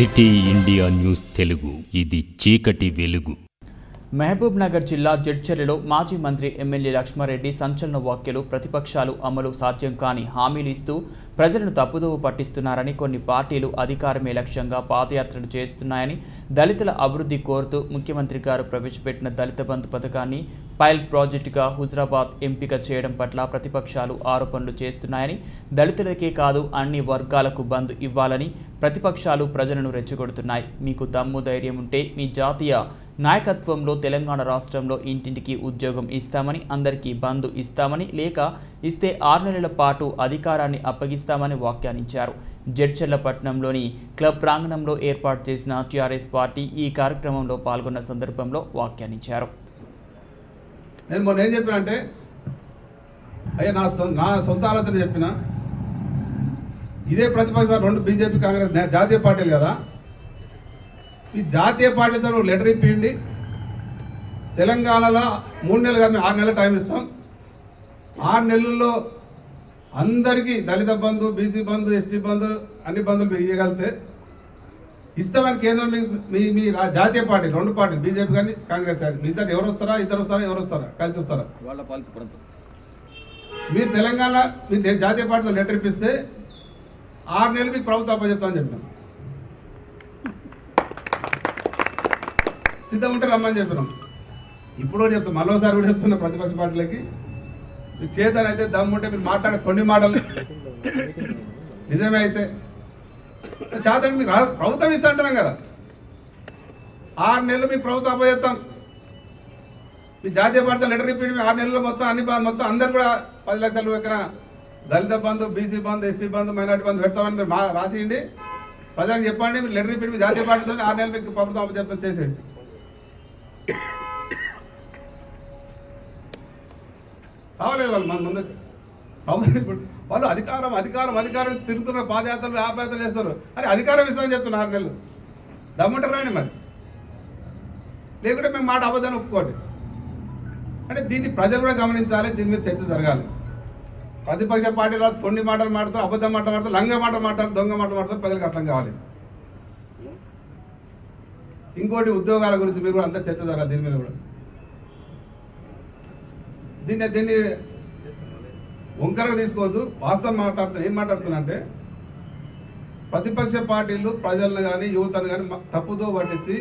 City India news Telugu. ఇది చీకటి వెలుగు. మహబూబ్నగర్ జిల్లా జడ్చర్లలో మాజీ మంత్రి ఎమ్మెల్యే లక్ష్మారెడ్డి సంచలన వ్యాఖ్యలు ప్రతిపక్షాలు అమలు సాధ్యం కాని హామీలు ఇస్తూ ప్రజలను తప్పుదోవ పట్టిస్తున్నారని కొన్ని పార్టీలు అధికారమే లక్ష్యంగా పాదయాత్రలు చేస్తున్నాయని దళితుల అభివృద్ధి కోరుతూ ముఖ్యమంత్రి గారు ప్రవేశపెట్టిన దళిత బంధు పథకాన్ని పైల్ ప్రాజెక్టుగా హుజరాబాద్ ఎంపిక చేయడం పట్ల ప్రతిపక్షాలు ఆరోపణలు చేస్తున్నాయని దళితులకే కాదు అన్ని వర్గాలకు బంద్ ఇవ్వాలని ప్రతిపక్షాలు ప్రజలను రెచ్చగొడుతున్నాయి. మీకు దమ్ము ధైర్యం ఉంటే మీ జాతీయ నాయకత్వంలో తెలంగాణ రాష్ట్రంలో ఇంటింటికి ఉద్యోగం ఇస్తామని అందరికీ బంధు ఇస్తామని లేక ఇస్తే ఆరు నెలల పాటు అధికారాన్ని అప్పగిస్తామని వ్యాఖ్యానించారు. జడ్చర్లపట్నంలోని క్లబ్ ప్రాంగణంలో ఏర్పాటు చేసిన టీఆర్ఎస్ పార్టీ ఈ కార్యక్రమంలో పాల్గొన్న సందర్భంలో వ్యాఖ్యానించారు. నేను మొన్న ఏం చెప్పిన అంటే అయ్యా నా నా సొంత ఆలోచన చెప్పిన ఇదే ప్రతిపక్ష రెండు బీజేపీ కాంగ్రెస్ జాతీయ పార్టీలు కదా ఈ జాతీయ పార్టీతో నువ్వు లెటర్ ఇప్పిండి తెలంగాణలో మూడు నెలలు మేము ఆరు నెలలు టైం ఇస్తాం. ఆరు నెలల్లో అందరికీ దళిత బంధు బీసీ బంధు ఎస్టీ బంధు అన్ని బంధువులు మీరు ఇవ్వగలిగితే ఇస్తామని కేంద్రం మీ మీ మీ జాతీయ పార్టీ రెండు పార్టీలు బీజేపీ కానీ కాంగ్రెస్ కానీ. మీ ఇద్దరు ఎవరు వస్తారా ఇద్దరు వస్తారా ఎవరు వస్తారా? కలిసి వస్తారా? మీరు తెలంగాణ మీరు దే- జాతీయ పార్టీలో లెటర్ ఇప్పిస్తే ఆరు నెలలు మీకు ప్రభుత్వం అప్పచెప్తామని చెప్పినాం. సిద్ధం ఉంటే రమ్మని చెప్పినాం. ఇప్పుడు కూడా చెప్తాం మరోసారి కూడా చెప్తున్నా ప్రతిపక్ష పార్టీలకి. మీ చేతనైతే దమ్ముంటే మీరు మాట్లాడే తొండి మాటలు. నిజమే అయితే. శాతం మీకు ప్రభుత్వం ఇస్తా అంటున్నాం కదా. ఆరు నెలలు మీకు ప్రభుత్వం అప్పచేస్తాం మీ జాతీయ పార్టీ లెటర్ రిపీట్ ఆరు నెలలు మొత్తం అన్ని మొత్తం అందరు కూడా పది లక్షలు ఎక్కడ Dalit Bandhu BC Bandhu ST Bandhu minority Bandhu పెడతామని మీరు రాసియండి ప్రజలకు చెప్పండి మీరు లెటర్ రిపీట్ మీ జాతీయ పార్టీతో ఆరు నెలలు మీకు ప్రభుత్వం అప్పచేస్తాం చేసేయండి. కావలేదు వాళ్ళు మన ముందు. వాళ్ళు అధికారం అధికారం అధికారం తిరుగుతున్న పాదయాత్రలు ఆపయాత్రలు చేస్తారు అరే అధికారం ఇస్తామని చెప్తున్నారు ఆరు నెలలు. దమ్ముంటారు మరి. లేకుంటే మేము మాట అబద్ధాన్ని ఒప్పుకోండి అంటే దీన్ని ప్రజలు కూడా గమనించాలి దీని మీద చర్చ జరగాలి. ప్రతిపక్ష పార్టీలో తొండి మాటలు మాట్లాడతారు అబద్ధం మాటలు మాట్లాడతారు లంగ మాట మాట్లాడతారు దొంగ మాటలు మాట్లాడతారు ప్రజలకు అర్థం కావాలి. ఇంకోటి ఉద్యోగాల గురించి మీరు కూడా అంతా చర్చ జరగాలి దీని మీద కూడా. దీన్ని దీన్ని వంకరగా తీసుకోవద్దు. వాస్తవం మాట్లాడుతున్నా ఏం మాట్లాడుతున్నా అంటే ప్రతిపక్ష పార్టీలు ప్రజలను కానీ యువతను కానీ తప్పుతో పట్టించి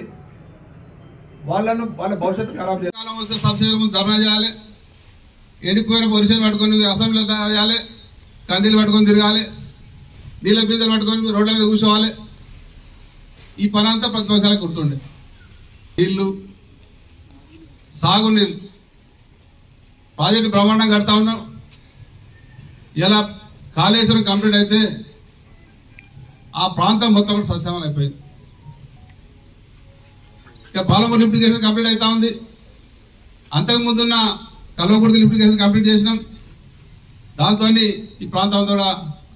వాళ్ళను వాళ్ళ భవిష్యత్తు ఖరాబ్ చేయాలి వస్తే సబ్సిడీ ముందు ధర్నా చేయాలి. ఎండిపోయిన పొజిషన్ పట్టుకొని అసెంబ్లీలో చేయాలి. కందీలు పట్టుకొని తిరగాలి. నీళ్ళ బీదలు పట్టుకొని రోడ్ల మీద కూర్చోవాలి. ఈ పని అంతా ప్రతిపక్షాలకు ఉంటుండే. నీళ్ళు సాగునీళ్ళు. ప్రాజెక్టు బ్రహ్మాండంగా కడతా ఉన్నాం. ఇలా కాళేశ్వరం కంప్లీట్ అయితే ఆ ప్రాంతం మొత్తం కూడా సస్యమం అయిపోయింది. ఇక పాలమూరు లిఫ్టికేషన్ కంప్లీట్ అవుతా ఉంది. అంతకు ముందున్న కల్వకుర్తి లిఫ్టికేషన్ కంప్లీట్ చేసినాం. దాంతో ఈ ప్రాంతం కూడా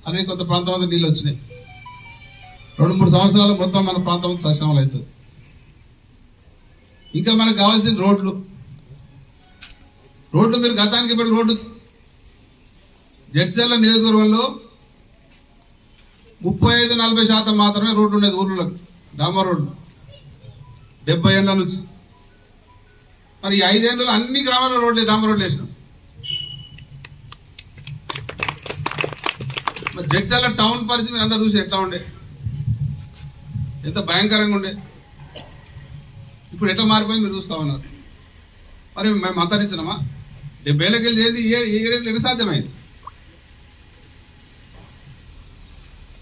అన్ని కొత్త ప్రాంతం అంతా నీళ్ళు వచ్చినాయి. రెండు మూడు సంవత్సరాలు మొత్తం మన ప్రాంతం అంతా అవుతుంది. ఇంకా మనకు కావాల్సిన రోడ్లు రోడ్డు మీరు గతానికి ఇప్పుడు రోడ్డు. జడ్చర్ల నియోజకవర్గంలో ముప్పై ఐదు నలభై శాతం మాత్రమే రోడ్డు ఉండేది ఊర్లో డామర్ రోడ్డు. డెబ్బై ఏళ్ళ నుంచి. మరి ఈ ఐదేళ్ళలో అన్ని గ్రామాల్లో రోడ్లు డామర్ రోడ్లు వేసినాం. మరి జడ్చర్ల టౌన్ పరిస్థితి మీరు అందరూ చూసి ఎట్లా ఉండే? ఎంత భయంకరంగా ఉండే? ఇప్పుడు ఎట్లా మారిపోయింది మీరు చూస్తా ఉన్నారు. మరి మేము అంతరించినమా? డెబ్బై ఏళ్ళకి వెళ్ళి ఏది ఏ ఏడేళ్ళు ఎన్ని సాధ్యమైంది?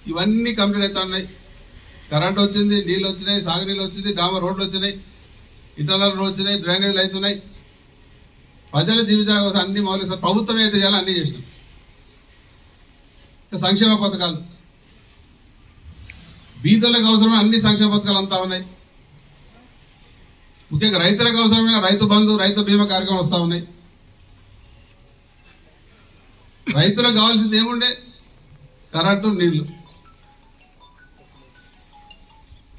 ఇవన్నీ కంప్లీట్ అవుతా ఉన్నాయి. కరెంట్ వచ్చింది నీళ్ళు వచ్చినాయి సాగునీళ్ళు వచ్చింది డామ రోడ్లు వచ్చినాయి ఇంటర్నల్ రోడ్లు వచ్చినాయి డ్రైనేజీలు అవుతున్నాయి ప్రజల జీవితాల కోసం అన్ని మౌలిక ప్రభుత్వం అయితే చేయాలి అన్ని చేసినాం. సంక్షేమ పథకాలు. బీదలకు అవసరమైన అన్ని సంక్షేమ పథకాలు అంతా ఉన్నాయి. ముఖ్యంగా రైతులకు అవసరమైన రైతు బంధు రైతు బీమా కార్యక్రమం వస్తూ ఉన్నాయి. రైతులకు కావాల్సింది ఏముండే? కరెంటు నీళ్ళు.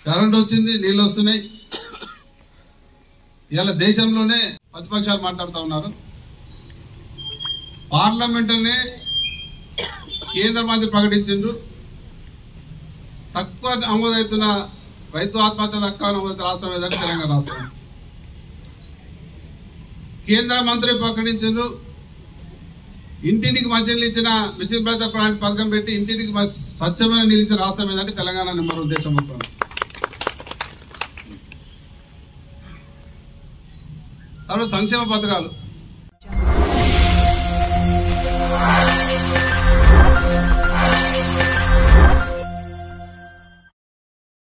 కరెంట్ వచ్చింది నీళ్ళు వస్తున్నాయి. ఇవాళ దేశంలోనే ప్రతిపక్షాలు మాట్లాడుతూ ఉన్నారు. పార్లమెంటునే కేంద్ర మంత్రి ప్రకటించిండ్రు. తక్కువ నమోదవుతున్న రైతు ఆత్మహత్య తక్కువ ఒక రాష్ట్రం ఏదంటే తెలంగాణ రాష్ట్రం. కేంద్ర మంత్రి ప్రకటించిండ్రు. ఇంటింటికి మధ్యలో నిలిచిన మిషన్ ప్రజా ప్రాణి పథకం పెట్టి ఇంటింటికి స్వచ్ఛమైన నిలిచిన రాష్ట్రం ఏంటంటే తెలంగాణ నెంబర్ ఉద్దేశం అవుతుంది తర్వాత సంక్షేమ పథకాలు.